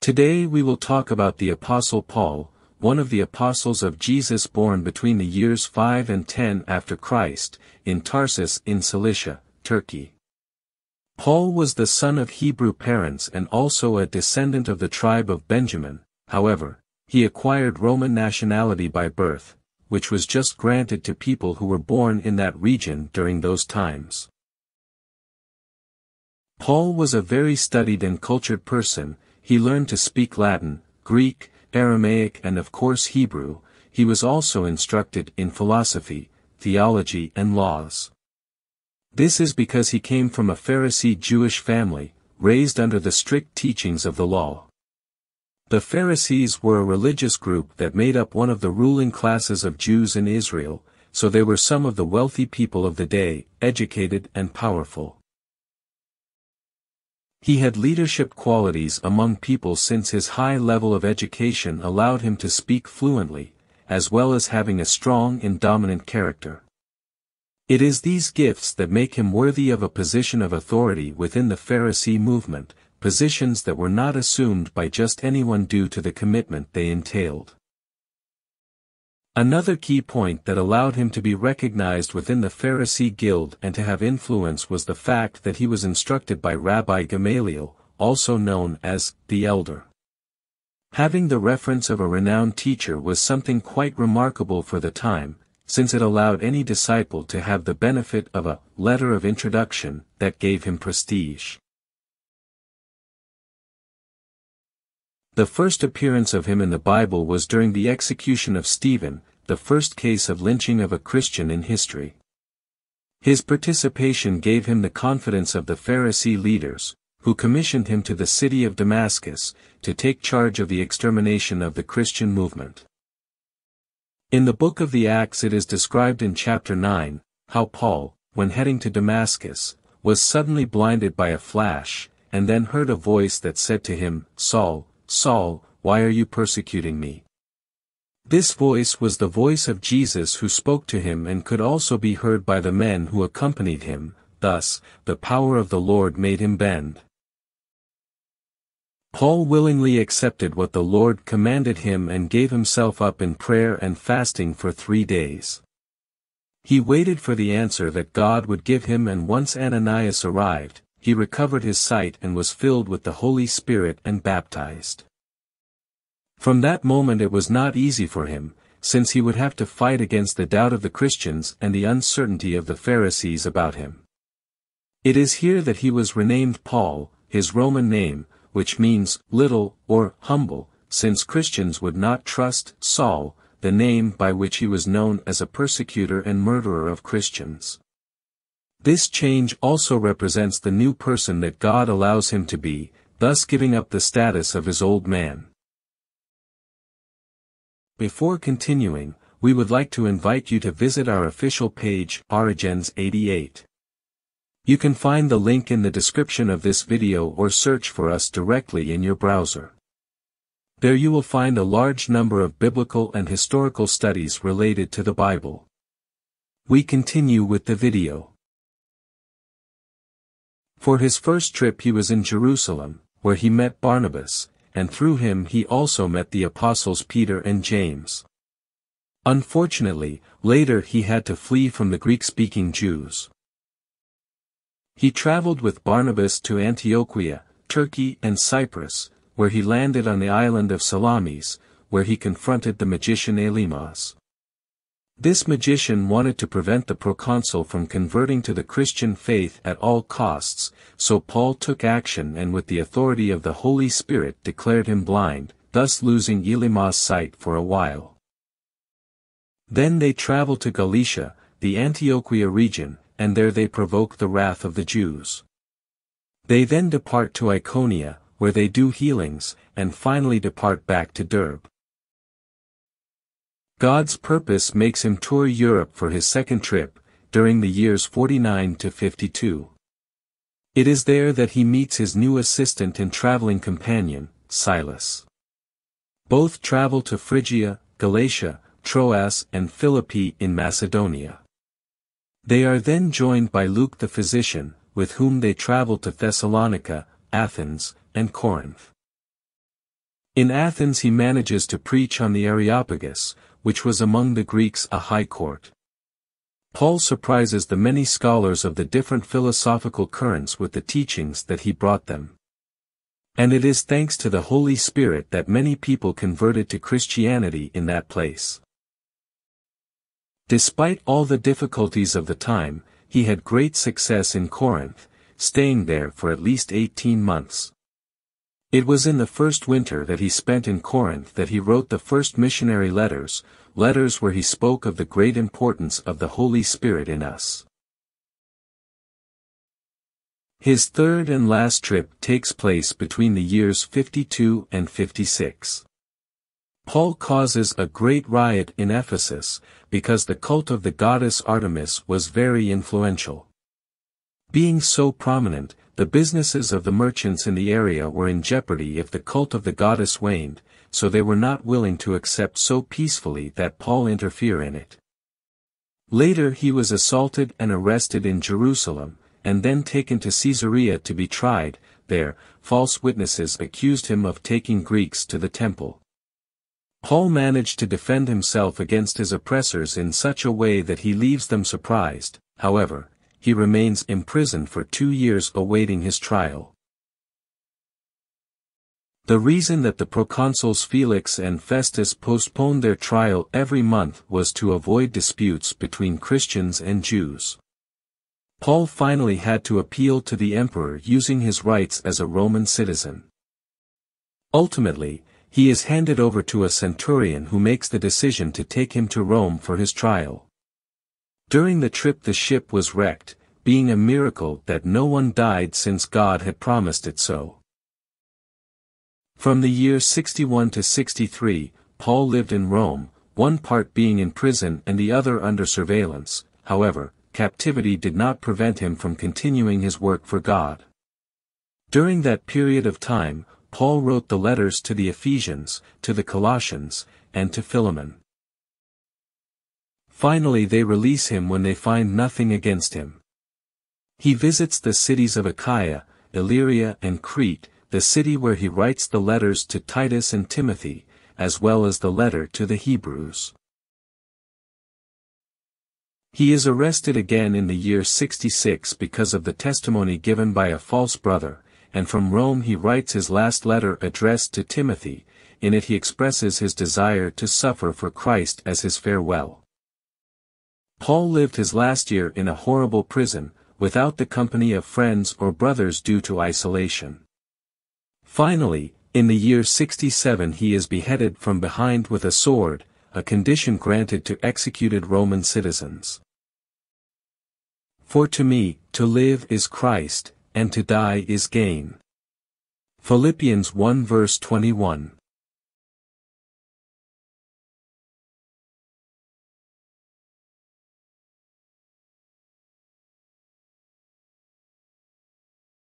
Today we will talk about the Apostle Paul, one of the apostles of Jesus born between the years 5 and 10 after Christ, in Tarsus in Cilicia, Turkey. Paul was the son of Hebrew parents and also a descendant of the tribe of Benjamin, however, he acquired Roman nationality by birth, which was just granted to people who were born in that region during those times. Paul was a very studied and cultured person, he learned to speak Latin, Greek, Aramaic and of course Hebrew, he was also instructed in philosophy, theology and laws. This is because he came from a Pharisee Jewish family, raised under the strict teachings of the law. The Pharisees were a religious group that made up one of the ruling classes of Jews in Israel, so they were some of the wealthy people of the day, educated and powerful. He had leadership qualities among people since his high level of education allowed him to speak fluently, as well as having a strong and dominant character. It is these gifts that make him worthy of a position of authority within the Pharisee movement, positions that were not assumed by just anyone due to the commitment they entailed. Another key point that allowed him to be recognized within the Pharisee guild and to have influence was the fact that he was instructed by Rabbi Gamaliel, also known as the Elder. Having the reference of a renowned teacher was something quite remarkable for the time, since it allowed any disciple to have the benefit of a letter of introduction that gave him prestige. The first appearance of him in the Bible was during the execution of Stephen, the first case of lynching of a Christian in history. His participation gave him the confidence of the Pharisee leaders, who commissioned him to the city of Damascus, to take charge of the extermination of the Christian movement. In the book of the Acts it is described in chapter 9, how Paul, when heading to Damascus, was suddenly blinded by a flash, and then heard a voice that said to him, Saul, Saul, why are you persecuting me? This voice was the voice of Jesus who spoke to him and could also be heard by the men who accompanied him, thus, the power of the Lord made him bend. Paul willingly accepted what the Lord commanded him and gave himself up in prayer and fasting for three days. He waited for the answer that God would give him and once Ananias arrived, he recovered his sight and was filled with the Holy Spirit and baptized. From that moment it was not easy for him, since he would have to fight against the doubt of the Christians and the uncertainty of the Pharisees about him. It is here that he was renamed Paul, his Roman name, which means little or humble, since Christians would not trust Saul, the name by which he was known as a persecutor and murderer of Christians. This change also represents the new person that God allows him to be, thus giving up the status of his old man. Before continuing, we would like to invite you to visit our official page, Origenes 88. You can find the link in the description of this video or search for us directly in your browser. There you will find a large number of biblical and historical studies related to the Bible. We continue with the video. For his first trip he was in Jerusalem, where he met Barnabas, and through him he also met the apostles Peter and James. Unfortunately, later he had to flee from the Greek-speaking Jews. He traveled with Barnabas to Antiochia, Turkey and Cyprus, where he landed on the island of Salamis, where he confronted the magician Elymas. This magician wanted to prevent the proconsul from converting to the Christian faith at all costs, so Paul took action and with the authority of the Holy Spirit declared him blind, thus losing Elymas' sight for a while. Then they traveled to Galatia, the Antiochia region, and there they provoke the wrath of the Jews. They then depart to Iconia, where they do healings, and finally depart back to Derbe. God's purpose makes him tour Europe for his second trip, during the years 49 to 52. It is there that he meets his new assistant and traveling companion, Silas. Both travel to Phrygia, Galatia, Troas and Philippi in Macedonia. They are then joined by Luke the physician, with whom they travel to Thessalonica, Athens, and Corinth. In Athens he manages to preach on the Areopagus, which was among the Greeks a high court. Paul surprises the many scholars of the different philosophical currents with the teachings that he brought them. And it is thanks to the Holy Spirit that many people converted to Christianity in that place. Despite all the difficulties of the time, he had great success in Corinth, staying there for at least 18 months. It was in the first winter that he spent in Corinth that he wrote the first missionary letters, letters where he spoke of the great importance of the Holy Spirit in us. His third and last trip takes place between the years 52 and 56. Paul causes a great riot in Ephesus, because the cult of the goddess Artemis was very influential. Being so prominent, the businesses of the merchants in the area were in jeopardy if the cult of the goddess waned, so they were not willing to accept so peacefully that Paul interfere in it. Later he was assaulted and arrested in Jerusalem, and then taken to Caesarea to be tried, there, false witnesses accused him of taking Greeks to the temple. Paul managed to defend himself against his oppressors in such a way that he leaves them surprised, however, he remains imprisoned for two years awaiting his trial. The reason that the proconsuls Felix and Festus postponed their trial every month was to avoid disputes between Christians and Jews. Paul finally had to appeal to the emperor using his rights as a Roman citizen. Ultimately, he is handed over to a centurion who makes the decision to take him to Rome for his trial. During the trip the ship was wrecked, being a miracle that no one died since God had promised it so. From the year 61 to 63, Paul lived in Rome, one part being in prison and the other under surveillance, however, captivity did not prevent him from continuing his work for God. During that period of time, Paul wrote the letters to the Ephesians, to the Colossians, and to Philemon. Finally they release him when they find nothing against him. He visits the cities of Achaia, Illyria and Crete, the city where he writes the letters to Titus and Timothy, as well as the letter to the Hebrews. He is arrested again in the year 66 because of the testimony given by a false brother, and from Rome he writes his last letter addressed to Timothy, in it he expresses his desire to suffer for Christ as his farewell. Paul lived his last year in a horrible prison, without the company of friends or brothers due to isolation. Finally, in the year 67 he is beheaded from behind with a sword, a condition granted to executed Roman citizens. For to me, to live is Christ, and to die is gain. Philippians 1 verse 21